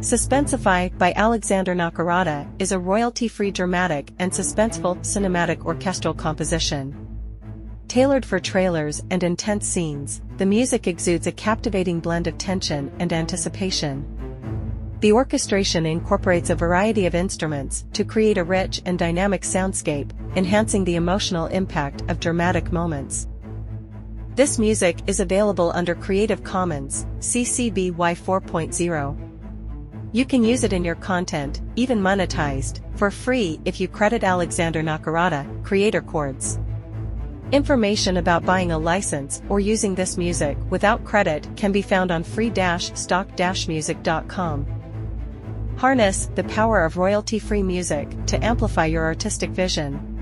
Suspensify by Alexander Nakarada is a royalty-free dramatic and suspenseful cinematic orchestral composition. Tailored for trailers and intense scenes, the music exudes a captivating blend of tension and anticipation. The orchestration incorporates a variety of instruments to create a rich and dynamic soundscape, enhancing the emotional impact of dramatic moments. This music is available under Creative Commons, CC BY 4.0. You can use it in your content, even monetized, for free if you credit Alexander Nakarada, Creator Chords. Information about buying a license or using this music without credit can be found on free-stock-music.com. Harness the power of royalty-free music to amplify your artistic vision.